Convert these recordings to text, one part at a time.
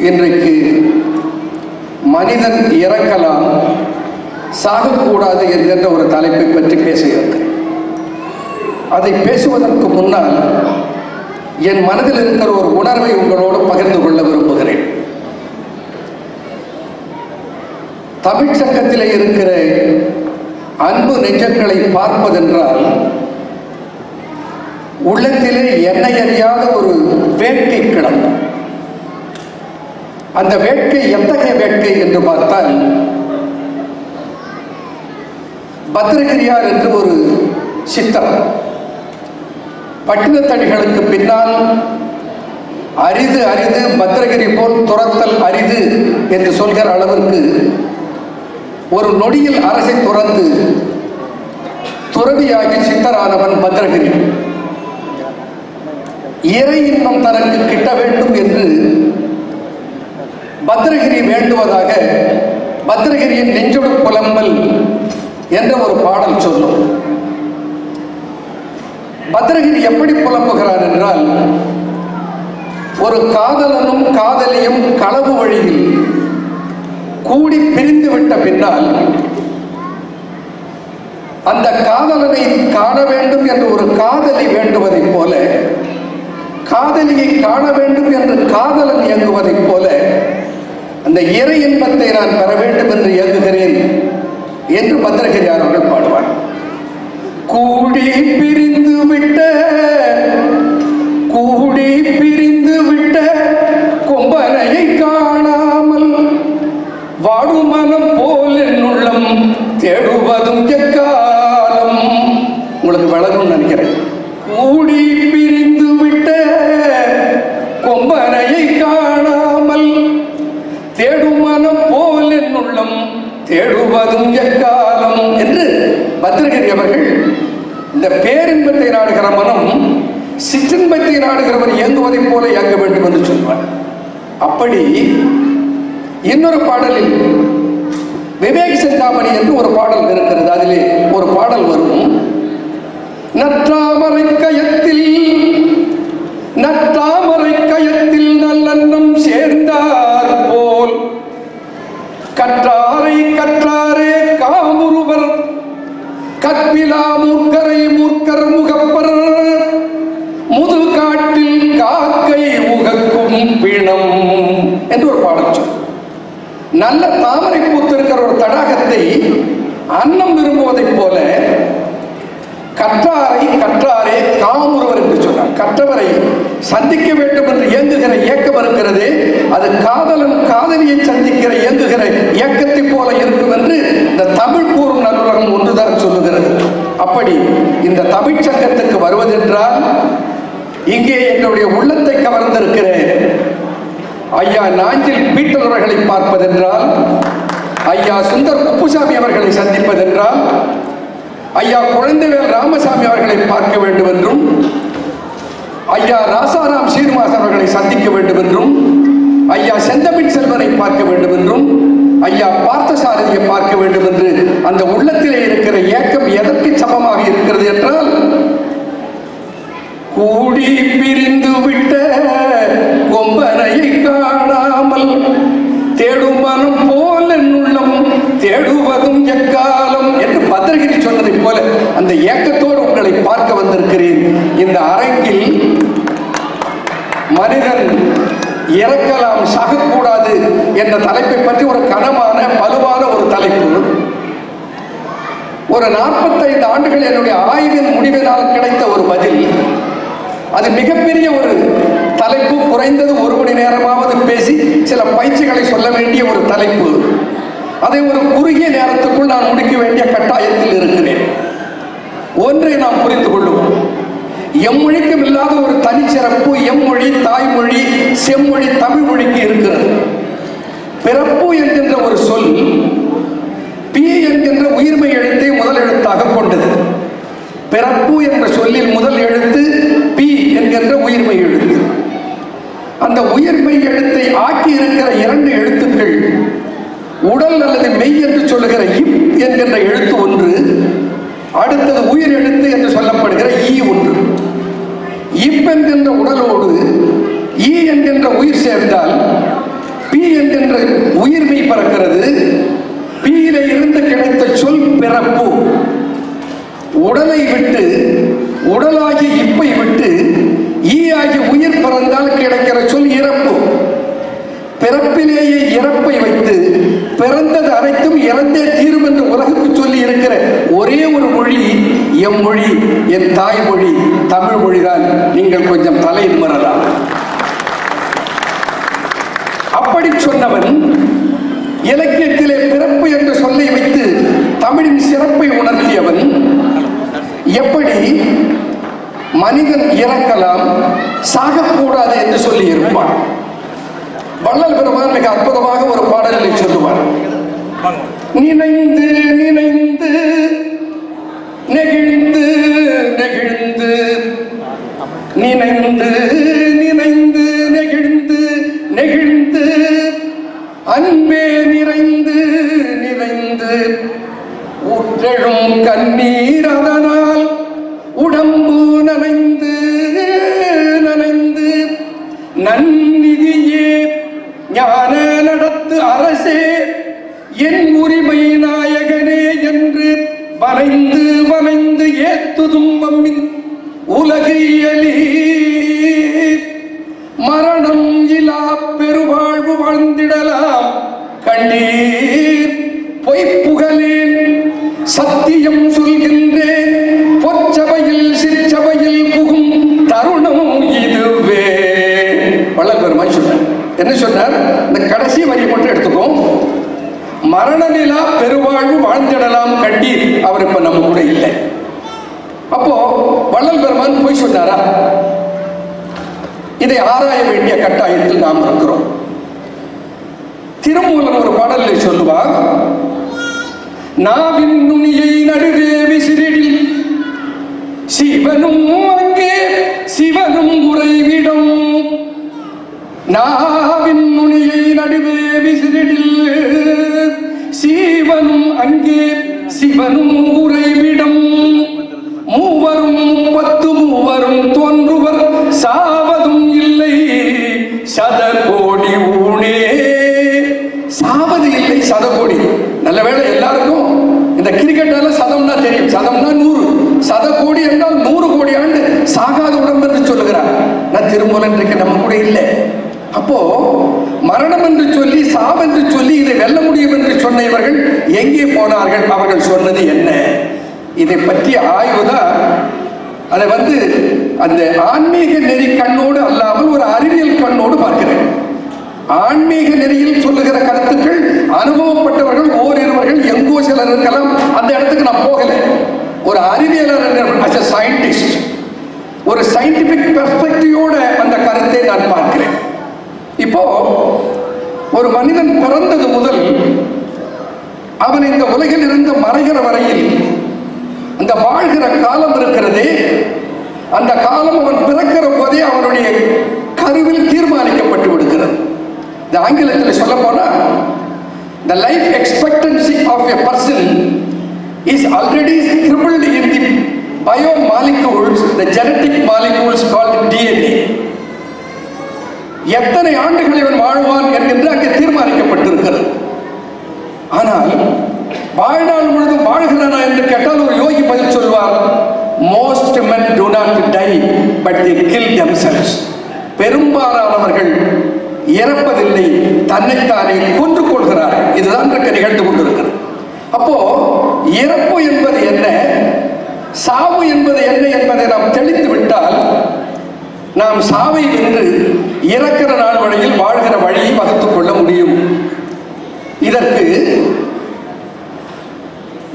இன்றைக்கு மனிதன் இறக்கலாம் சாகக்கூடாது என்கின்ற ஒரு தலைப்பை பற்றி பேச இருக்கிறேன் அதை பேசுவதற்கு முன்னால் என் மனதில் இருக்கிற ஒரு உணர்வை உங்களோடு பகிர்ந்து கொள்ள விரும்புகிறேன். தமிழ் சங்கத்திலே இருக்கிற அன்பு நெஞ்சங்களை பார்ப்பதென்றால் உள்ளத்திலே எண்ணெய் அறியாத ஒரு வேட்கை கிடம் அந்த வேட்கை எத்தகைய வேட்கை என்று பார்த்தால் பத்ரகிரியார் என்று ஒரு சித்தர் பட்டினத்தடிகளுக்கு பின்னால் அரிது அரிது பத்ரகிரி போல் துரத்தல் அரிது என்று சொல்கிற அளவிற்கு ஒரு நொடியில் அரசை துறந்து துறவியாகி சித்தரானவன் பத்ரகிரி. இறை இன்பம் தனக்கு கிட்ட வேண்டும் என்று பத்ரகிரி வேண்டுவதாக பத்ரகிரியின் நெஞ்சொடு புலம்பல் என்ற ஒரு பாடல் சொல்லும். பத்ரகிரி எப்படி புலம்புகிறார் என்றால் ஒரு காதலனும் காதலியும் களவு வழியில் கூடி பிரிந்து விட்ட பின்னால் அந்த காதலனை காண வேண்டும் என்று ஒரு காதலி வேண்டுவதைப் போல காதலியை காண வேண்டும் என்று காதலன் இயங்குவதைப் போல இந்த இறை இன்பத்தை நான் பெற வேண்டும் என்று இயங்குகிறேன் என்று பத்திரகிரியார் அவர்கள் பாடுவார். கூடி பிரிந்து விட்ட கூடி பிரிந்து விட்ட கொம்பனையை காணாமல் வாடும் மனம் போல் என்னுள்ளம் தேடுவதும் எக்காலம். உங்களுக்கு வளரும் நினைக்கிறேன். கூடி பிரிந்து விட்ட கொம்பனையை காணாமல் தேடும் மனம் போல் என் உள்ளம் தேடுவதும் எக்காலம் என்று பத்திரகிரி அவர்கள் இந்த பேரின்பத்தை நாடுகிற மனம் சிற்றின்பத்தை நாடுகிறவர் இயங்குவதைப் போல இயங்க வேண்டும் என்று சொல்வார். அப்படி இன்னொரு பாடலில் விவேக் சிந்தாமணி என்று ஒரு பாடல் இருக்கிறது. அதிலே ஒரு பாடல் வரும். நற்றாமரை கயத்தில் நற்றா ஆரம்பிச்சோம் நல்ல தாமரை பூத்திருக்கிற ஒரு தடாகத்தை அன்னம் விரும்புவதைப் போல கற்றாரை கற்றாரே காமுருவர் என்று சொன்னார். கற்றவரை சந்திக்க வேண்டும் என்று இயங்குகிற இயக்கம் இருக்கிறது. அது காதலன் காதலியை சந்திக்கிற இயங்குகிற இயக்கத்தை போல இருக்கும் என்று இந்த தமிழ் கூறும் நல்லுலகம் ஒன்றுதான் சொல்லுகிறது. அப்படி இந்த தமிழ் சங்கத்துக்கு வருவதென்றால் இங்கே என்னுடைய உள்ளத்தை கவர்ந்திருக்கிற ஐயா நாஞ்சில் பீட்டர் அவர்களை பார்ப்பதென்றால் ஐயா சுந்தர் குப்புசாமி அவர்களை சந்திப்பதென்றால் ஐயா குழந்தைவேல் ராமசாமி அவர்களை பார்க்க வேண்டும் என்றும் ஐயா ராசாராம் சீனிவாசன் அவர்களை சந்திக்க வேண்டும் என்றும் ஐயா செந்தமிழ் செல்வனை பார்க்க வேண்டும் என்றும் ஐயா பார்த்தசாரதியை பார்க்க வேண்டும் என்று அந்த உள்ளத்திலே இருக்கிற ஏக்கம் எதற்கு சமமாக இருக்கிறது என்றால் கூடி பிரி இறக்கலாம் சாகக்கூடாது என்ற தலைப்பை பற்றி ஒரு கனமான வலுவான ஒரு தலைப்பு. ஒரு நாற்பத்தைந்து ஆண்டுகள் என்னுடைய ஆய்வின் முடிவினால் கிடைத்த ஒரு பதில். அது மிகப்பெரிய ஒரு தலைப்பு குறைந்தது ஒரு மணி நேரமாவது பேசி சில பயிற்சிகளை சொல்ல வேண்டிய ஒரு தலைப்பு. அதை ஒரு குறுகிய நேரத்துக்குள் நான் முடிக்க வேண்டிய கட்டாயத்தில் இருக்கிறேன். ஒன்றை நாம் புரிந்து கொள்ளுவோம். எம்மொழிக்கும் இல்லாத ஒரு தனிச்சிறப்பு எம்மொழி தாய்மொழி செம்மொழி தமிழ் மொழிக்கு இருக்கிறது. பிறப்பு என்கின்ற ஒரு சொல் பி என்கின்ற உயிர்மை எழுத்தை முதல் எழுத்தாக கொண்டது. பிறப்பு என்ற சொல்லில் முதல் எழுத்து பி என்கின்ற உயிர்மை எழுத்து. அந்த உயிர்மை எழுத்தை ஆக்கி இருக்கிற இரண்டு எழுத்துக்கள் உடல் அல்லது மெய் என்று சொல்லுகிற இப் என்கின்ற எழுத்து ஒன்று அடுத்தது உயிர் எழுத்து என்று சொல்லப்படுகிற ஈ ஒன்று. இப் என்கின்ற உடலோடு ஈ என்கின்ற உயிர் சேர்ந்தால் உயிர்மை பறக்கிறது பியில இருந்து கிடைத்த சொல் பிறப்பு. உடலை விட்டு உடலாகி இப்பை விட்டு ஈ ஆகிய உயிர் பிறந்தால் கிடைக்கிற சொல் இறப்பு. பிறப்பிலேயே இறப்பை வைத்து பிறந்தது அனைத்தும் இறந்தே தீரும் என்று உலகுக்கு சொல்லி இருக்கிற ஒரே ஒரு மொழி எம் மொழி என் தாய்மொழி தமிழ் மொழிதான். நீங்கள் கொஞ்சம் தலை மறலாம். அப்படி சொன்னவன் இலக்கியத்திலே பிறப்பு என்ற சொல்லை வைத்து தமிழின் சிறப்பை உணர்த்தியவன் எப்படி மனிதன் இறக்கலாம் சாகக்கூடாது என்று சொல்லி இருப்பான். வள்ளல் பெருமான் மிக அற்புதமாக ஒரு பாடலை சொல்லுவார். நினைந்து நினைந்து நெகிழ்ந்து நெகிழ்ந்து நினைந்து நினைந்து காரணம் இலா பெருவாழ்வு வாழ்ந்திடலாம். கண்ணீர் பொய்ப்புகழேன் சத்தியம் சொல்கின்றேன். பொற்சபையில் சிற்சபையில் புகும் தருணம் இதுவே. வள்ளல் பெருமான் சொன்னார் என்ன சொன்னார் இந்த கடைசி வரி மட்டும் எடுத்துக்கோ. மரணநிலா பெருவாழ்வு வாழ்ந்திடலாம் கண்டீர் அவர் இப்ப நம்ம கூட இல்லை. அப்போ வள்ளல் பெருமான் போய் சொன்னாரா? இதை ஆராய வேண்டிய கட்டாயத்தில் நாம் இருக்கிறோம். திருமூலன் ஒரு பாடலில் சொல்லுவார் நாவின் நுனியை நடுவே விசிறிடில் சிவனும் அங்கே சிவனும் உறைவிடும். நாவின் நுனியை நடுவே விசிறிடில் சீவனும் அங்கே சிவனும் உறைவிடம். மூவரும் பத்து மூவரும் அப்போ மரணம் என்று சொல்லி சாவென்று சொல்லி இதை வெல்ல முடியும் என்று சொன்ன இவர்கள் எங்கே போனார்கள்? அவர்கள் சொன்னது என்ன? இதை பற்றிய ஆய்வு தான் அதை வந்து அந்த ஆன்மீக நெறி கண்ணோடு அல்லாமல் ஒரு அறிவியல் கண்ணோடு பார்க்கிறேன். ஆன்மீக நெறியில் சொல்லுகிற கருத்துக்கள் அனுபவப்பட்டவர்கள் ஓரிருவர்கள் எங்கோ சிலர் இருக்கலாம். அந்த இடத்துக்கு நான் போகல. ஒரு அறிவியலர் அஸ் சயின்டிஸ்ட் ஒரு சயின்டிபிக் பெர்ஸ்பெக்டிவோட அந்த கருத்தை நான் பார்க்கிறேன். இப்போ ஒரு மனிதன் பிறந்தது முதல் அவன் இந்த உலகில் இருந்து மறைகிற வரையில் அந்த வாழ்கிற காலம் இருக்கிறதே அந்த காலம் அவன் பிறக்கிற போதே அவனுடைய கருவில் தீர்மானிக்கப்பட்டு விடுகிறது. இந்த ஆங்கிலத்தில் சொல்ல போனா the expectancy of a person is already already in in bio biomolecules the genetic molecules called DNA எத்தனை ஆண்டுகள் இவன் வாழ்வான் என்கின்ற அங்கே தீர்மானிக்கப்பட்டிருக்கிறது. ஆனால் வாழ்நாள் முழுதும் வாழ்கிறானா என்று கேட்டால் ஒரு யோகி பதில் சொல்வார் most men do not die but they kill themselves பெரும்பாலானவர்கள் இறப்பதில்லை தன்னைத்தானே கொன்று கொள்கிறார்கள் இதுதான் இருக்க நிகழ்ந்து கொண்டிருக்கிறது. அப்போ இறப்பு என்பது என்ன? சாவு என்பது என்ன என்பதை நாம் தெளித்து விட்டால் நாம் சாவை வென்று இறக்கிற நாள் வழியில் வாழ்கிற வழியை வகுத்துக் கொள்ள முடியும். இதற்கு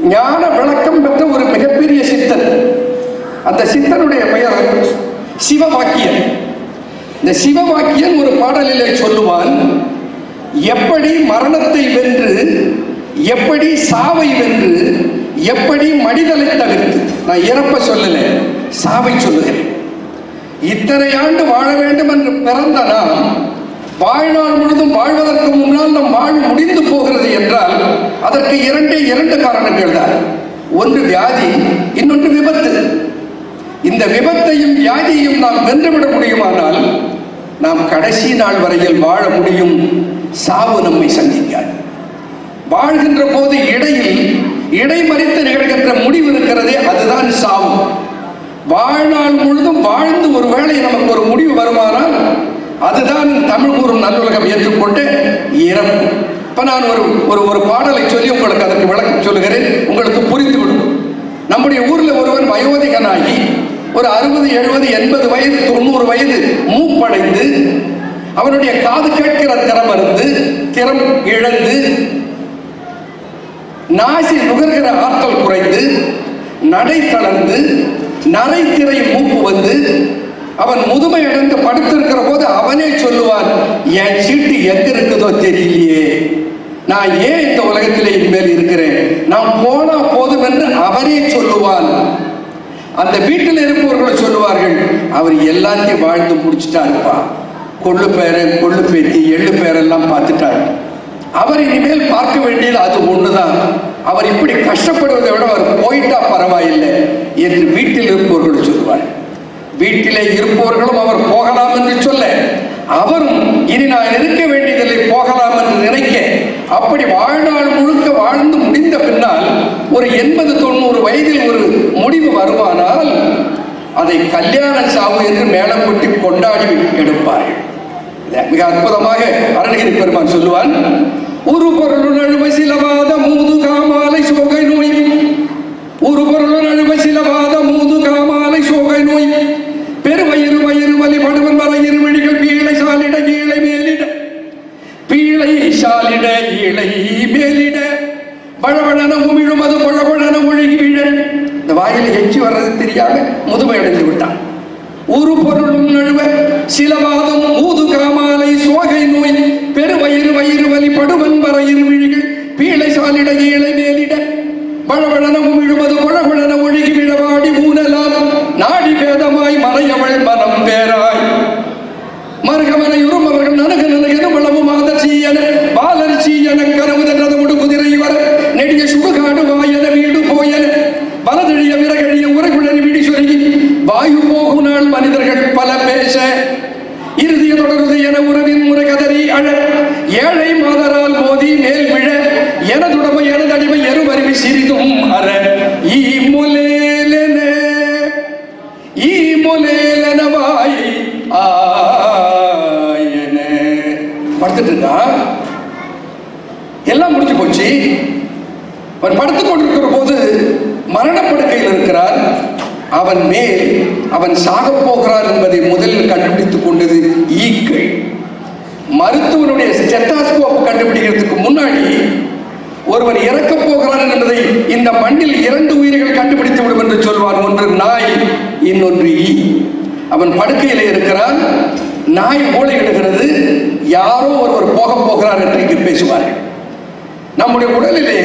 ஞான விளக்கம் பெற்ற ஒரு மிகப்பெரிய சித்தன். அந்த சித்தனுடைய பெயர் சிவவாக்கியன். இந்த சிவவாக்கியன் ஒரு பாடலிலே சொல்லுவான் எப்படி மரணத்தை வென்று எப்படி சாவை வென்று எப்படி மனிதனை தவிர்த்து? நான் இறப்ப சொல்லல சாவை சொல்லுகிறேன். இத்தனை ஆண்டு வாழ வேண்டும் என்று பிறந்த நாம் வாழ்நாள் முழுதும் வாழ்வதற்கு முன்னால் நம் வாழ்வு முடிந்து போகிறது என்றால் அதற்கு இரண்டே இரண்டு காரணங்கள் தான். ஒன்று வியாதி இன்னொன்று விபத்து. இந்த விபத்தையும் வியாதியையும் நாம் வென்றுவிட முடியுமானால் நாம் கடைசி நாள் வரையில் வாழ முடியும் சாவு நம்மை சந்திக்காது. வாழ்கின்ற போது இடையில் இடைமறித்து நிகழ்கின்ற முடிவு இருக்கிறதே அதுதான் சாவு. வாழ்நாள் முழுதும் வாழ்ந்து ஒருவேளை நமக்கு ஒரு முடிவு வருமானால் அதுதான் தமிழ் கூறும் நல்லுலகம் ஏற்றுக்கொண்டு இறப்பு இப்போ நான் ஒரு ஒரு ஒரு பாடலை சொல்லி உங்களுக்கு அதற்கு விளக்கம் சொல்லுகிறேன். உங்களுக்கு புரிந்துவிடும். நம்முடைய ஊரில் ஒருவன் வயோதிகனாகி ஒரு அறுபது எழுபது எண்பது வயது தொண்ணூறு வயது மூப்படைந்து அவனுடைய காது கேட்கிற திறம் இருந்து திறம் இழந்து நாசி நுகர்கிற ஆற்றல் குறைந்து நடை தளர்ந்து நரை திரை மூப்பு வந்து அவன் முதுமை அடைந்து படுத்திருக்கிற போது அவனே சொல்லுவான் என் சீட்டு எங்க இருக்குதோ தெரியலையே. நான் ஏன் இந்த உலகத்திலே இனிமேல் இருக்கிறேன்? நான் போனா போதும் என்று அவரே சொல்லுவான். அந்த வீட்டில் இருப்பவர்கள் சொல்லுவார்கள் அவர் எல்லாத்தையும் வாழ்ந்து முடிச்சிட்டாருப்பா. கொள்ளு பேரை கொள்ளு பேத்தி எள்ளு பேரெல்லாம் பார்த்துட்டார். அவர் இனிமேல் பார்க்க வேண்டியது அது ஒண்ணுதான். அவர் இப்படி கஷ்டப்படுவதை விட அவர் போயிட்டா பரவாயில்லை என்று வீட்டில் இருப்பவர்கள் சொல்வார் வீட்டிலே அவர்களும் அவர் போகலாம் என்று சொல்ல அவரும் இனி நான் இருக்க வேண்டியதில்லை போகலாம் என்று நினைக்க. அப்படி வாழ்நாள் முழுக்க வாழ்ந்து முடிந்த பின்னால் ஒரு எண்பது தொண்ணூறு வயதில் ஒரு முடிவு வருமானால் அதை கல்யாண சாவு என்று மேலம் கொட்டி கொண்டாடி எடுப்பார்கள். மிக அற்புதமாக அருணகிரி பெருமான் சொல்லுவான் ஒரு பொருளுடன் சிலவாத மூது காமாலை சுகை நோய் ஒரு பொருள் அழுவ சிலவாத மூது காமாலை சோகை நோய் பெருவயிறு வயிறு வலி படுவன் வர இருவழிகள் பீழை சாலிட கீழை மேலிட பீழை சாலிட ஈழை மேலிட வழவழன உமிழும் அது குழவழன ஒழுகி விழ இந்த வாயில் எச்சி வர்றது தெரியாம முதுமை அடைந்து விட்டான். ஒரு பொருளும் நழுவ சிலவாதம் ஊது காமாலை சோகை நோய் பெருவயிறு வயிறு வலி படுவன் வர இருவிழிகள் பீழை சாலிட ஏழை மேலிட. பழவழனமும் விழுவது பழவழன ஒழுகி விழவாடி ஊனலாம் நாடி பேதமாய் மறையவள் மனம் வேறாய். மருகமனையுறும் அவர்கள் நனக நனகென வளமும் மாதர் சீயன பாலர் சீயன கரவுதன்றது படுத்துட்டு இருக்கான் எல்லாம் முடிஞ்சு போச்சு. அவன் படுத்துக் கொண்டிருக்கிற போது மரணப்படுக்கையில் இருக்கிறார். அவன் மேல் அவன் சாகப் போகிறார் என்பதை முதலில் கண்டுபிடித்துக் கொண்டது ஈக்கள். மருத்துவனுடைய ஸ்டெத்தாஸ்கோப் கண்டுபிடிக்கிறதுக்கு முன்னாடி ஒருவர் இறக்கப் போகிறார் என்பதை இந்த மண்ணில் இரண்டு உயிர்கள் கண்டுபிடித்து விடும் என்று சொல்வார். ஒன்று நாய் இன்னொன்று ஈ. அவன் படுக்கையில் இருக்கிறான். நாய் ஓலையிடுகிறது யாரோ ஒருவர் போக போகிறார் என்று இங்கு பேசுவார்கள். நம்முடைய உடலிலே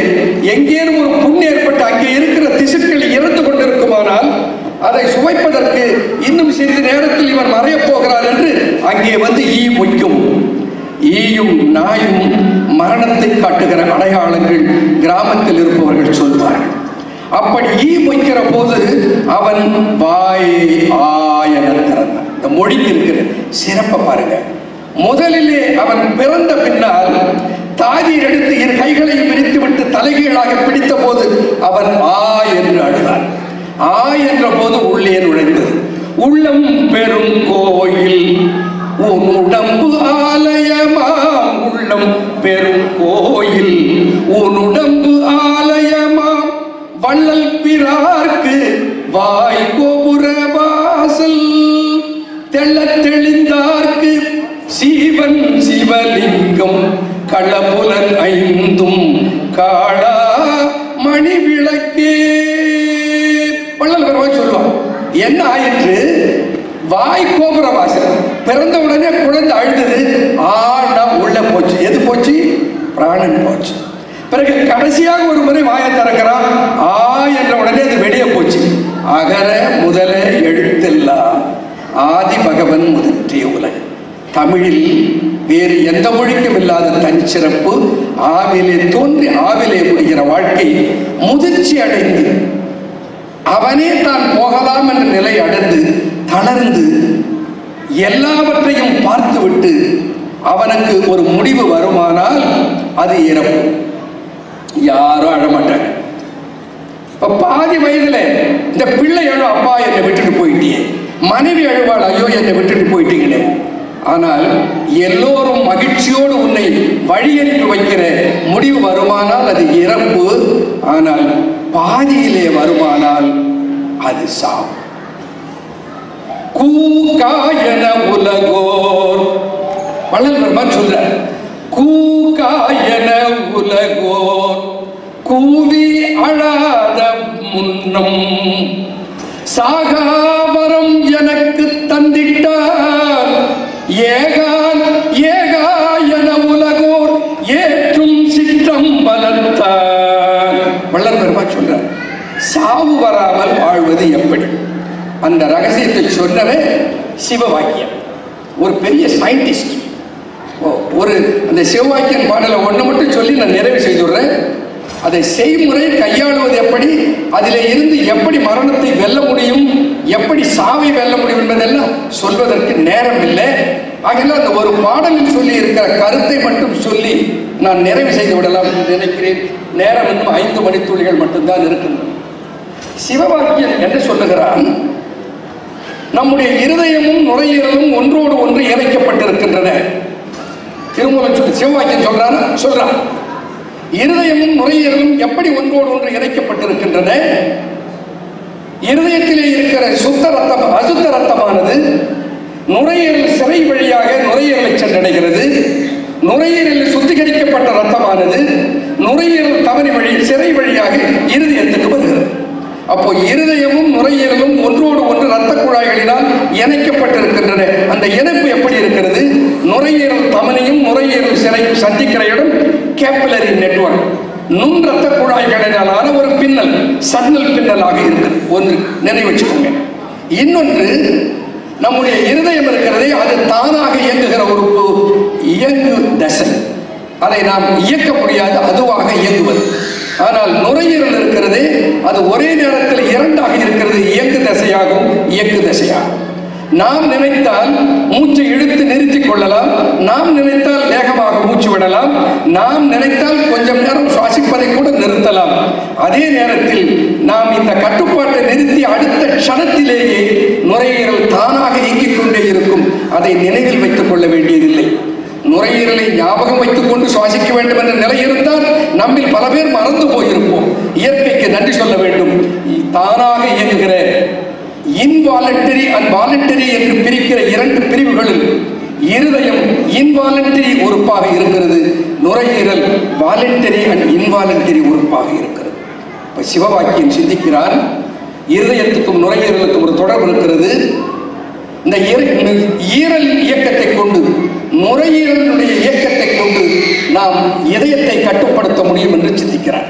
எங்கேனும் ஒரு புண் ஏற்பட்டு அங்கே இருக்கிற திசுக்கள் இறந்து கொண்டிருக்குமானால் அதை சுவைப்பதற்கு இன்னும் சிறிது நேரத்தில் இவன் மறையப் போகிறார் என்று அங்கே வந்து ஈ மொய்க்கும் ஈயும் நாயும் மரணத்தை காட்டுகிற அடையாளங்கள் கிராமத்தில் இருப்பவர்கள் சொல்வார்கள். அப்படி ஈ மொய்க்கிற போது அவன் வாயை ஆயன திறந்தான். இந்த மொழிக்கு இருக்கிற சிறப்பை பாருங்க. முதலிலே அவன் பிறந்த பின்னால் தாகீர் எடுத்து என் கைகளை விரித்து விட்டு தலைகீழாக பிடித்த போது அவன் ஆ என்று அழுதான். ஆ என்ற போது உள்ளே நுழைந்தது. உள்ளம் பெரும் கோயில் உன் உடம்பு ஆலயமாம். உள்ளம் பெரும் கோயில் உன் உடம்பு ஆலயமாம். வள்ளல் பிறார்க்கு வாய்கோ காடா மணி விளக்கே. வள்ளல் பெருமான் சொல்லுவான் என்ன ஆயிற்று? வாய் கோபுர வாசல். பிறந்த உடனே குழந்தை அழுதது. ஆடா உள்ள போச்சு. எது போச்சு? பிராணன் போச்சு. பிறகு கடைசியாக ஒரு முறை வாயை திறக்கிறான். ஆ என்ற உடனே அது வெளியே போச்சு. அகர முதல எழுத்தெல்லாம் ஆதி பகவன் முதற்றிய உலகு. தமிழில் வேறு எந்த மொழிக்கும் இல்லாத தனிச்சிறப்பு ஆவிலே தோன்றி ஆவிலே முடிகிற வாழ்க்கை முதிர்ச்சி அடைந்து அவனே தான் போகலாம் என்ற நிலை அடைந்து தளர்ந்து எல்லாவற்றையும் பார்த்துவிட்டு அவனுக்கு ஒரு முடிவு வருமானால் அது இறப்பு. யாரும் அழமாட்டாங்க. இப்ப பாதி வயதுல இந்த பிள்ளை அழும் அப்பா என்னை விட்டுட்டு போயிட்டே மனைவி அழுவாள் ஐயோ என்னை விட்டுட்டு போயிட்டீங்களே. ஆனால் எல்லோரும் மகிழ்ச்சியோடு உன்னை வழியனுப்பி வைக்கிற முடிவு வருமானால் அது இறப்பு. ஆனால் பாதியிலே வருமானால் அது சாவு. கூகாயன உலகோர். வள்ளல் பெருமான் சொல்ற? கூகாயன உலகோர். கூவி அழாத முன்னம். சாகாவரம் எனக்கு தந்திட்ட சாவு வராமல் வாழ்வது எப்படி? அந்த ரகசியத்தை சொன்னவே சிவவாக்கியம். ஒரு பெரிய சயின்டிஸ்ட் ஒரு அந்த சிவவாக்கியன் பாடலை ஒன்று மட்டும் சொல்லி நான் நிறைவு செய்துடுறேன் அதை செய்முறை கையாளுவது எப்படி? அதிலே இருந்து எப்படி மரணத்தை வெல்ல முடியும்? எப்படி சாவை வெல்ல முடியும் என்பதெல்லாம் சொல்வதற்கு நேரம் இல்லை. ஆகையால் அந்த ஒரு பாடலில் சொல்லி இருக்கிற கருத்தை மட்டும் சொல்லி நான் நிறைவு செய்து விடலாம் என்று நினைக்கிறேன். நேரம் இன்னும் ஐந்து மணித்துளிகள் மட்டும்தான் இருக்கின்றன. சிவபாக்கியன் என்ன சொல்லுகிறான்? நம்முடைய இருதயமும் நுரையீரலும் ஒன்றோடு ஒன்று இணைக்கப்பட்டிருக்கின்றன. திருமூலம் சொல்லி சிவவாக்கியம் சொல்றான் சொல்றான். இருதயமும் நுரையீரலும் எப்படி ஒன்றோடு ஒன்று இணைக்கப்பட்டிருக்கின்றன? இருதயத்திலே இருக்கிற சுத்த ரத்தம் அசுத்த ரத்தமானது நுரையீரல் சிறை வழியாக நுரையீரலை சென்றடைகிறது. நுரையீரலில் சுத்திகரிக்கப்பட்ட ரத்தமானது நுரையீரல் தவறி வழி சிறை வழியாக இருதயத்துக்கு வருகிறது அப்போ இருதயமும் நுரையீரலும் ஒன்றோடு ஒன்று இரத்த குழாய்களினால் இணைக்கப்பட்டிருக்கின்றன. அந்த இணைப்பு எப்படி இருக்கிறது? நுரையீரல் தமனியும் நுரையீரல் சிறையும் சந்திக்கிற இடம் கேப்பிலரி நெட்வொர்க் நுண் ரத்த குழாய்களினாலான ஒரு பின்னல் சன்னல் பின்னலாக இருக்குது. ஒன்று நினைவு வச்சுக்கோங்க. இன்னொன்று நம்முடைய இருதயம் இருக்கிறதே அது தானாக இயங்குகிற ஒரு இயங்கு தசை. அதை நாம் இயக்க முடியாது அதுவாக இயங்குவது. ஆனால் நுரையீரல் இருக்கிறது அது ஒரே நேரத்தில் இரண்டாக இருக்கிறது. இயக்கு தசையாகும் இயக்கு தசையாகும். நாம் நினைத்தால் மூச்சை இழுத்து நிறுத்திக் கொள்ளலாம். நாம் நினைத்தால் வேகமாக மூச்சு விடலாம். நாம் நினைத்தால் கொஞ்சம் நேரம் சுவாசிப்பதை கூட நிறுத்தலாம். அதே நேரத்தில் நாம் இந்த கட்டுப்பாட்டை நிறுத்தி அடுத்த க்ஷணத்திலேயே நுரையீரல் தானாக இயங்கிக் கொண்டே இருக்கும். அதை நினைவில் வைத்துக் கொள்ள வேண்டியதில்லை. நுரையீரலை ஞாபகம் வைத்துக் கொண்டு சுவாசிக்க வேண்டும் என்ற நிலை இருந்தால் நம்மில் பல பேர் மறந்து போயிருப்போம். இயற்கைக்கு நன்றி சொல்ல வேண்டும். தானாக இயங்குகிற இன்வாலண்டரி அண்ட் வாலண்டரி என்று பிரிக்கிற இரண்டு பிரிவுகளில் இருதயம் இன்வாலண்டரி உறுப்பாக இருக்கிறது. நுரையீரல் வாலண்டரி அண்ட் இன்வாலண்டரி உறுப்பாக இருக்கிறது. இப்ப சிவவாக்கியம் சிந்திக்கிறார். இருதயத்துக்கும் நுரையீரலுக்கும் ஒரு தொடர்பு இருக்கிறது. இந்த ஈரல் இயக்கத்தை கொண்டு நுரையீரலுடைய இயக்கத்தை கொண்டு நாம் இதயத்தை கட்டுப்படுத்த முடியும் என்று சிந்திக்கிறார்.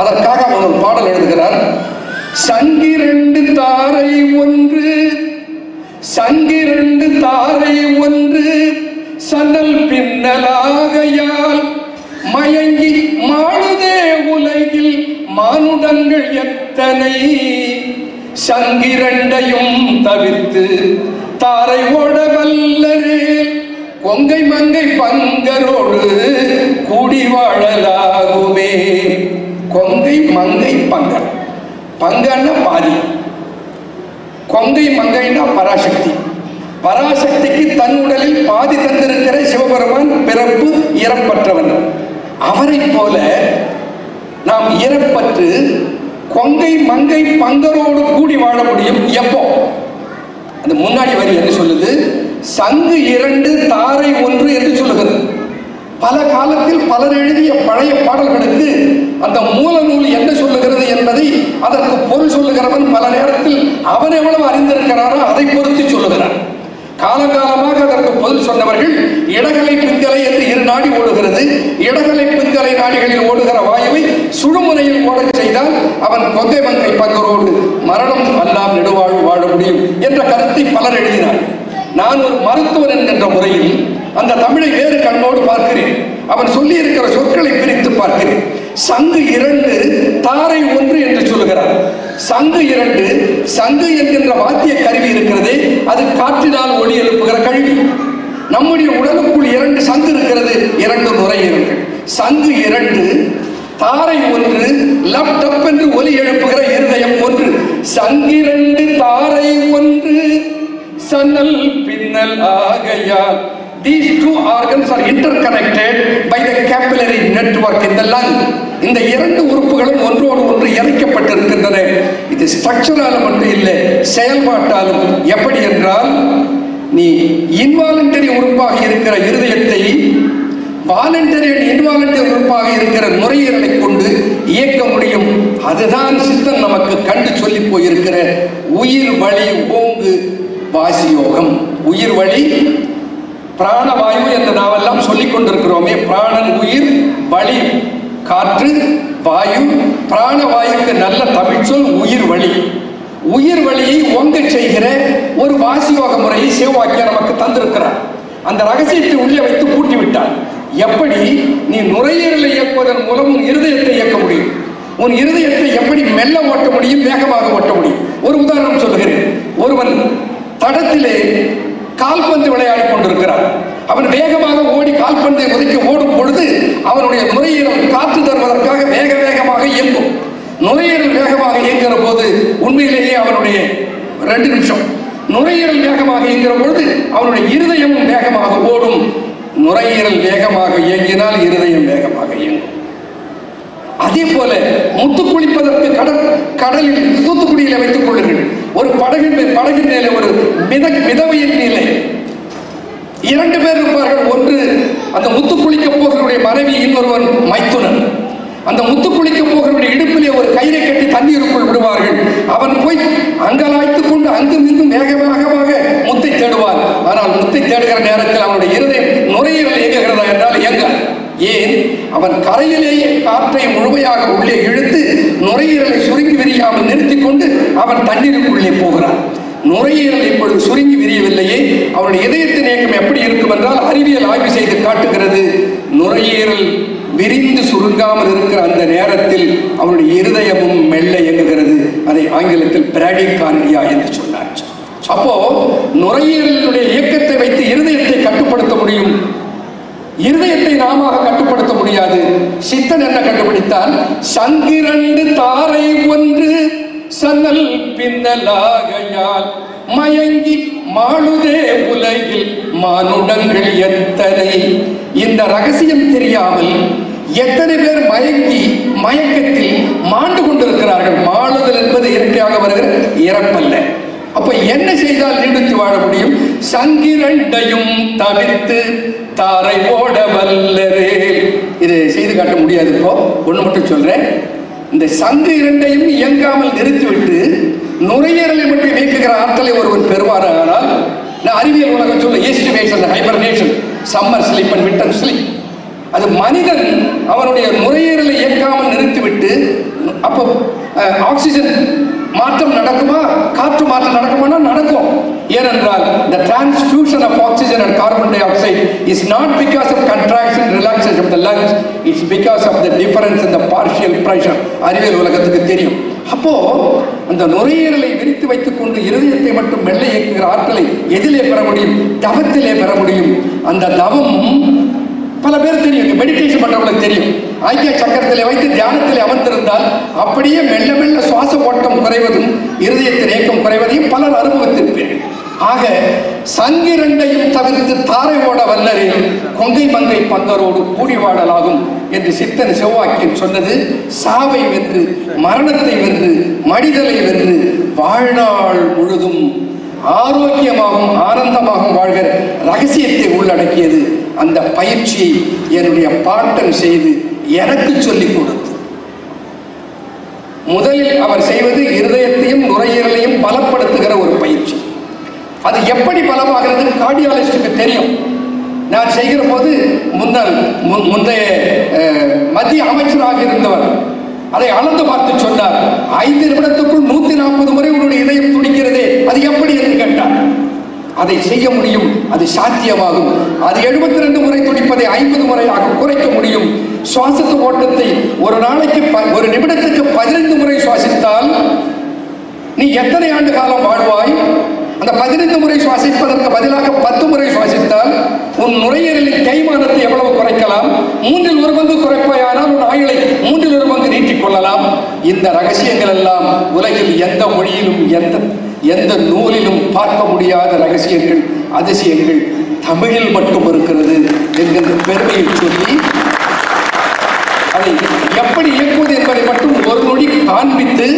அதற்காக அவர் ஒரு பாடல் எழுதுகிறார். சங்கிரண்டு தாரை ஒன்று சங்கிரண்டு தாரை ஒன்று சன்னல் பின்னலாகையால் மயங்கி மாழுதே உலகில் மானுடங்கள் எத்தனை? சங்கிரண்டையும் தவிர்த்து தாரை ஓட வல்லரே கொங்கை மங்கை பங்கரோடு கூடி வாழலாகுமே. கொங்கை மங்கை பங்கர் பங்கன்னா பாதி. கொங்கை மங்கைன்னா பராசக்தி. பராசக்திக்கு தன் உடலில் பாதி தந்திருக்கிற சிவபெருமான் பிறப்பு இறப்பற்றவன் அவரைப் போல நாம் இறப்பற்று கொங்கை மங்கை பங்கரோடு கூடி வாழ முடியும் எப்போ? அந்த முன்னாடி வரி என்ன சொல்லுது? சங்கு இரண்டு தாரை ஒன்று என்று சொல்லுகிறது. பல காலத்தில் பலர் எழுதிய பழைய பாடல்களுக்கு அந்த மூல நூல் என்ன சொல்லுகிறது என்பதை அதற்கு பொருள் சொல்லுகிறவன் பல நேரத்தில் அவன் எவ்வளவு அறிந்திருக்கிறாரோ அதை பொறுத்து சொல்லுகிறார் காலங்காலமாக அதற்கு பொருள் சொன்னவர்கள் இடகலை பிங்கலை என்று இரு நாடி ஓடுகிறது. இடகலை பிங்கலை நாடிகளில் ஓடுகிற வாயுவை சுழுமுனையில் ஓடச் செய்தால் அவன் கொங்கை மங்கை பங்கரோடு மரணம் அல்லாம் நெடுவாழ்வு வாழ முடியும் என்ற கருத்தை பலர் எழுதினார்கள். நான் ஒரு மருத்துவர் என்கின்ற முறையில் அந்த தமிழை வேறு கண்ணோடு பார்க்கிறேன். அவன் சொல்லி இருக்கிற சொற்களை பிரித்து பார்க்கிறேன். சங்கு இரண்டு தாரை ஒன்று என்று சொல்லுகிறார். சங்கு இரண்டு சங்கு என்கின்ற வாத்திய கருவி இருக்கிறதே அது காற்றினால் ஒளி எழுப்புகிற கல்வி நம்முடைய உடலுக்குள் இரண்டு சங்கு இருக்கிறது இரண்டு நுரையீரல்கள் சங்கு இரண்டு தாரை ஒன்று லேப்டாப் என்று ஒலி எழுப்புகிற இருதயம் ஒன்று. சங்கிரண்டு தாரை ஒன்று. சன்னல் பின்னல் ஆகையால் These two organs are interconnected by the capillary network in the lung. இந்த இரண்டு உறுப்புகளும் ஒன்றோடு ஒன்று இணைக்கப்பட்டிருக்கின்றன. இது ஸ்ட்ரக்சரால மட்டும் இல்லை செயல்பாட்டாலும். எப்படி என்றால் நீ இன்வாலண்டரி உறுப்பாக இருக்கிற இருதயத்தை வாலண்டரி அண்ட் இன்வாலண்டரி உறுப்பாக இருக்கிற நுரையீரலை கொண்டு இயக்க முடியும். அதுதான் சித்தன் நமக்கு கண்டு சொல்லி போயிருக்கிற. உயிர் வழி ஓங்கு வாசியோகம். உயிர் வழி பிராணவாயு என்று நாவெல்லாம் சொல்லிக் கொண்டிருக்கிறோமே. பிராணன் உயிர் வழி காற்று வாயு. பிராணவாயுக்கு நல்ல தமிழ் சொல் உயிர் வழி. உயிர் வழியை ஓங்க செய்கிற ஒரு வாசியோக முறையை சிவவாக்கிய நமக்கு தந்திருக்கிறார். அந்த ரகசியத்தை உள்ளே வைத்து பூட்டி விட்டார் எப்படி நீ நுரையீரலை இயக்குவதன் மூலம் உன் இருதயத்தை இயக்க முடியும்? உன் இருதயத்தை எப்படி மெல்ல ஓட்ட முடியும் வேகமாக ஓட்ட முடியும்? ஒரு உதாரணம் சொல்லுகிறேன். ஒருவன் தடத்திலே கால்பந்து விளையாடி கொண்டிருக்கிறார். அவன் வேகமாக ஓடி கால்பந்தை ஒதுக்கி ஓடும் பொழுது அவனுடைய நுரையீரல் காற்று தருவதற்காக வேக வேகமாக இயங்கும். நுரையீரல் வேகமாக இயங்குகிற போது உண்மையிலேயே அவனுடைய ரெண்டு நிமிஷம். நுரையீரல் வேகமாக இயங்குகிற பொழுது அவனுடைய இருதயமும் வேகமாக ஓடும். நுரையீரல் வேகமாக இயங்கினால் இருதயம் வேகமாக இயங்கும். அதே போல முத்து குளிப்பதற்கு கடல் கடலில் தூத்துக்குடியில வைத்துக் கொள்ளுங்கள். ஒரு படகின் படகின் மேலே ஒரு மித மிதவையின் மேலே இரண்டு பேர் இருப்பார்கள். ஒன்று அந்த முத்து குளிக்க போகிறவருடைய மனைவி இன்னொருவன் மைத்துனன். அந்த முத்து குளிக்க போகிறவருடைய இடுப்பிலே ஒரு கயிறை கட்டி தண்ணீருக்குள் விடுவார்கள். அவன் போய் அங்கலாய்த்து கொண்டு அங்கும் இங்கும் வேக வேகமாக முத்தை தேடுவான். ஆனால் முத்தை தேடுகிற நேரத்தில் அவனுடைய இருதயம் நுரையீரல் இயங்குகிறதா என்றால் ஏன்? அவன் கரையிலேயே காற்றை முழுமையாக உள்ளே இழுத்து நுரையீரலை சுருங்கி விரியாமல் நிறுத்தி கொண்டு அவன் தண்ணீருக்குள்ளே போகிறான். நுரையீரல் இப்பொழுது சுருங்கி விரியவில்லையே. அவனுடைய இதயத்தின் இயக்கம் எப்படி இருக்கும் என்றால் அறிவியல் ஆய்வு செய்து காட்டுகிறது. நுரையீரல் விரிந்து சுருங்காமல் இருக்கிற அந்த நேரத்தில் அவனுடைய இருதயமும் மெல்ல இயங்குகிறது. அதை ஆங்கிலத்தில் பிராடிகார்டியா என்று சொன்னார் அப்போ நுரையீரலுடைய இயக்கத்தை வைத்து இருதயத்தை கட்டுப்படுத்த முடியும்? இருதயத்தை நாம கட்டுப்படுத்த முடியாது. சித்தன் என்ன கண்டுபிடித்தால் சங்கிரண்டு தாரை ஒன்று சன்னல் பின்னலாகையால் மயங்கி மாளுதே உலகில் மானுடங்கள் எத்தனை? இந்த ரகசியம் தெரியாமல் எத்தனை பேர் மயங்கி மயக்கத்தில் மாண்டு கொண்டிருக்கிறார்கள்? மாளுதல் என்பது இயற்கையாக வருகிற இறப்பல்ல. அப்ப என்ன செய்தால் நீடித்து வாழ முடியும்? சங்கிரண்டையும் தவிர்த்து தாரை போட வல்லரே. இது செய்து காட்ட முடியாது இப்போ. ஒன்று மட்டும் சொல்றேன். இந்த சங்கு இரண்டையும் இயங்காமல் நிறுத்திவிட்டு நுரையீரலை மட்டும் இயக்குகிற ஆற்றலை ஒருவன் பெறுவாரானால் நான் அறிவியல் உலகம் சொல்ல estimation hibernation summer sleep and written sleep அது மனிதன் அவனுடைய நுரையீரலை இயக்காமல் நிறுத்திவிட்டு அப்போ ஆக்சிஜன் மாற்றம் நடக்குமா காற்று மாற்றம் நடக்குமானா நடக்கும் ஏனென்றால் the transfusion of oxygen and carbon dioxide is not because of contraction relaxation of the lungs it's because of the difference in the partial pressure அறிவியல் உலகத்துக்கு தெரியும் அப்போ அந்த நுரையீரலை விரித்து வைத்துக் கொண்டு இருதயத்தை மட்டும் மெல்ல இயக்குகிற ஆற்றலை எதிலே பெற முடியும் தவத்திலே பெற முடியும் அந்த தவம் பல பேர் தெரியும். மெடிடேஷன் பண்றவங்களுக்கு தெரியும். ஐக்கிய சக்கரத்தில் வைத்து தியானத்தில் அமர்ந்திருந்தால் அப்படியே மெல்ல மெல்ல சுவாச ஓட்டம் குறைவதும் இருதயத்தின் ஏக்கம் குறைவதையும் பலர் அனுபவித்திருப்பீர்கள். ஆக சங்கிரண்டையும் தவிர்த்து தாரை ஓட வல்லரே கொங்கை மங்கை பந்தரோடு கூடி வாடலாகும் என்று சித்தன் செவ்வாக்கியன் சொன்னது. சாவை வென்று மரணத்தை வென்று மடிதலை வென்று வாழ்நாள் முழுதும் ஆரோக்கியமாகவும் ஆனந்தமாகவும் வாழ்கிற ரகசியத்தை உள்ளடக்கியது. அந்த பயிற்சியை என்னுடைய பாட்டன் செய்து எனக்கு சொல்லிக் கொடுத்து. முதலில் அவர் செய்வது இருதயத்தையும் நுரையீரலையும் பலப்படுத்துகிற ஒரு பயிற்சி. அது எப்படி பலமாகிறது கார்டியாலஜிஸ்டுக்கு தெரியும். நான் செய்கிற போது முன்னால் முன்- முந்தைய அஹ், மத்திய அமைச்சராக இருந்தவர் அதை அளந்து பார்த்து சொன்னார். ஐந்து நிமிடத்துக்குள் நூத்தி நாற்பது முறை உன்னுடைய இதயம் துடிக்கிறதே அது எப்படி என்று கேட்டார். அதை செய்ய முடியும் அது சாத்தியமாகும். அது எழுபத்தி ரெண்டு முறை துடிப்பதை ஐம்பது முறையாக குறைக்க முடியும். சுவாசத்து ஓட்டத்தை ஒரு நாளைக்கு ப- ஒரு நிமிடத்துக்கு பதினைந்து முறை சுவாசித்தால் நீ எத்தனை ஆண்டு காலம் வாழ்வாய்? அந்த பதினைந்து முறை சுவாசிப்பதற்கு பதிலாக பத்து முறை சுவாசித்தால் உன் நுரையீரலின் தேய்மானத்தை எவ்வளவு குறைக்கலாம்? மூன்றில் ஒரு பங்கு குறைப்பாயானால் உன் ஆயுளை மூன்றில் ஒரு பங்கு நீட்டிக் கொள்ளலாம். இந்த ரகசியங்கள் எல்லாம் உலகில் எந்த மொழியிலும் எந்த எந்த நூலிலும் பார்க்க முடியாத ரகசியங்கள் அதிசயங்கள் தமிழில் மட்டும் இருக்கிறது என்கின்ற பெருமையை சொல்லி அதை எப்படி இயக்குவது என்பதை மட்டும் ஒரு நொடி காண்பித்து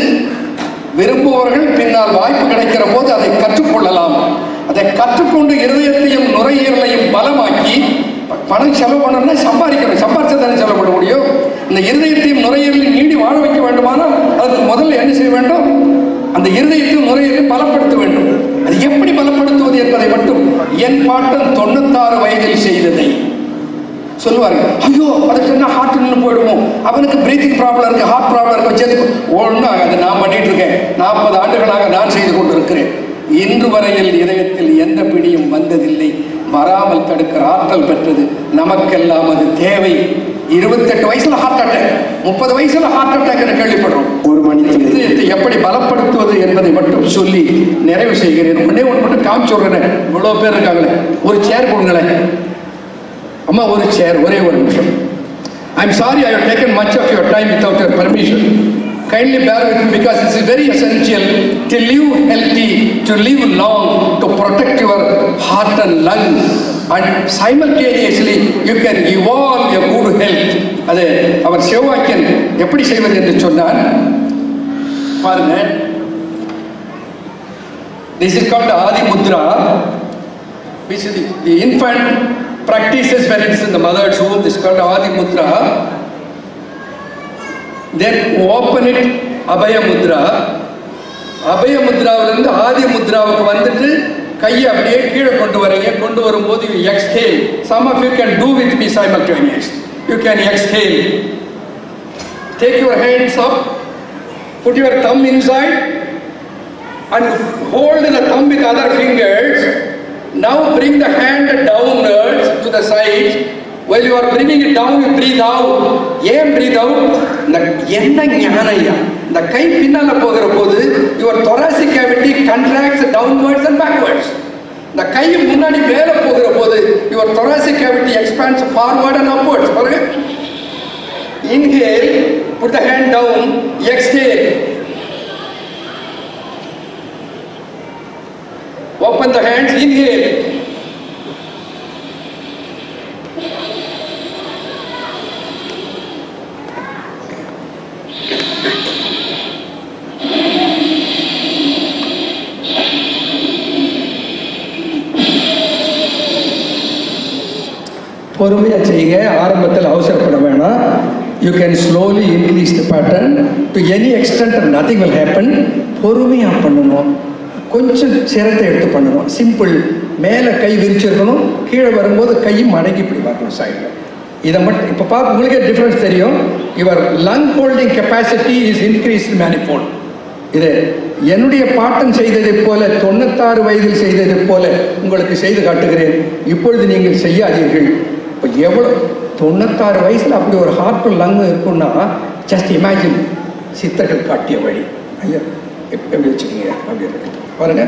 விரும்புபவர்கள் பின்னால் வாய்ப்பு கிடைக்கிற போது அதை கற்றுக்கொள்ளலாம். அதை கற்றுக்கொண்டு இருதயத்தையும் நுரையீரலையும் பலமாக்கி பணம் செலவு பண்ணணும்னா சம்பாதிக்கணும். சம்பாதிச்சா தானே செலவு பண்ண முடியும்? இந்த இருதயத்தையும் நுரையீரலையும் நீடி வாழ வைக்க வேண்டுமானால் அதுக்கு முதல்ல என்ன செய்ய வேண்டும்? அந்த இருதயத்தின் முறையை பலப்படுத்த வேண்டும். அது எப்படி பலப்படுத்துவது என்பதை மட்டும் என் பாட்டன் தொண்ணூத்தாறு வயதில் செய்ததை. சொல்லுவார்கள் ஐயோ அதுக்கு என்ன ஹார்ட் நின்று போயிடுவோம் அவனுக்கு பிரீத்திங் ப்ராப்ளம் இருக்கு ஹார்ட் ப்ராப்ளம் இருக்கு. வச்சது ஒன்றும் ஆகாது நான் பண்ணிட்டு இருக்கேன். நாற்பது ஆண்டுகளாக நான் செய்து கொண்டிருக்கிறேன். இன்று வரையில் இதயத்தில் எந்த பிடியும் வந்ததில்லை. வராமல் தடுக்கிற ஆற்றல் பெற்றது. நமக்கெல்லாம் அது தேவை. இருபத்தெட்டு வயசுல ஹார்ட் அட்டாக் முப்பது வயசுல ஹார்ட் அட்டாக் கேள்விப்படுறோம். இதயத்தை எப்படி பலப்படுத்துவது என்பதை மட்டும் சொல்லி நிறைவு செய்கிறேன். ஒன்னே ஒன்று மட்டும் காமிச்சு விடுறேன் இவ்வளோ பேர் இருக்காங்களே. ஒரு சேர் கொடுங்களேன் அம்மா ஒரு சேர் ஒரே ஒரு நிமிஷம். I am sorry I have taken much of your time without your permission kindly bear with because it's is very essential to live healthy to live long to protect your heart and lung and simultaneously you can evolve a good health அது அவர் செவ்வாக்கியன் எப்படி செய்வது என்று சொன்னார்? பாருங்க. This is called Adi Mudra which is the, the infant practices when it is in the mother's womb, this is called Adi Mudra. Then open it Abhaya Mudra. அபய முத்ராவிலிருந்து ஆதி முத்ராவுக்கு வந்துட்டு கையை அப்படியே கீழே கொண்டு வரீங்க. கொண்டு வரும்போது you exhale some of you can do with me simultaneous you can exhale take your hands up Put your thumb inside and hold the thumb with other fingers. Now bring the hand downwards to the sides. While you are bringing it down, you breathe out. ஏன் breathe out? என்ன ஞானையா இந்த கை பின்னால போகிற போது your thoracic cavity contracts downwards and backwards. இந்த கை முன்னாடி மேல போகிற போது your thoracic cavity expands forward and upwards. பாருங்க Inhale, put the hand down, exhale. Open the hands, inhale. பொறுமையாக செய்யுங்க ஆரம்பத்தில் அவசரப்பட வேணாம் you can slowly increase the pattern to any extent nothing will happen பொறுமையாக பண்ணணும் கொஞ்சம் சிரத்தை எடுத்து பண்ணணும் சிம்பிள் மேலே கை விரிச்சிருக்கணும். கீழே வரும்போது கையும் மடங்கி இப்படி வரணும் சைடில் இதை மட்டும் இப்போ பார்க்க உங்களுக்கே டிஃப்ரென்ஸ் தெரியும். Your lung holding capacity is increase manifold இது என்னுடைய பாட்டன் செய்ததைப் போல தொண்ணூத்தாறு வயதில் செய்ததைப் போல உங்களுக்கு செய்து காட்டுகிறேன். இப்பொழுது நீங்கள் செய்யாதீர்கள். இப்போ எவ்வளோ தொண்ணூத்தாறு வயசில் அப்படி ஒரு ஹார்ட்டும் லங்கும் இருக்குன்னா ஜஸ்ட் இமேஜின் சித்தர்கள் காட்டிய வழி. ஐயா எப்படி வச்சுக்கீங்க? அப்படி இருக்கு. பாருங்க.